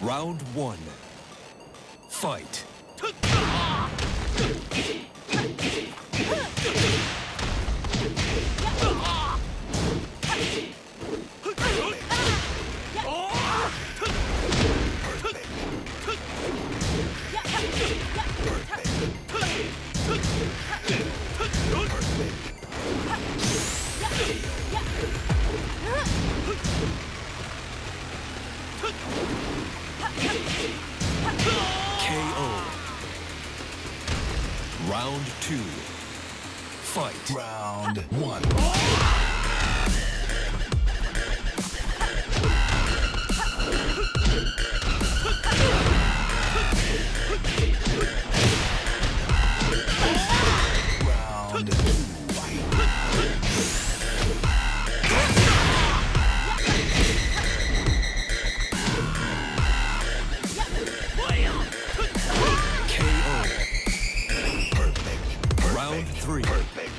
Round one. Fight. KO. Round two. Fight. Round one. Three. Perfect.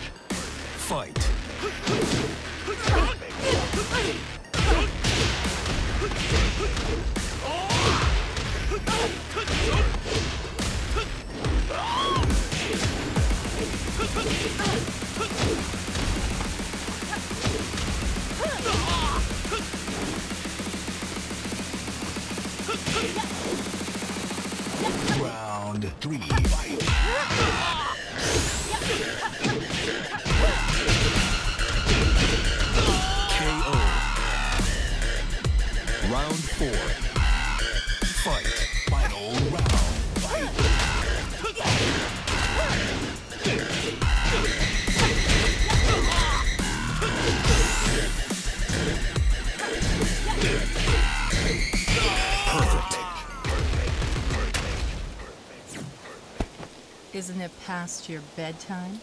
Fight. Round three. Fight. Round four. Fight. Final round. Perfect. Isn't it past your bedtime?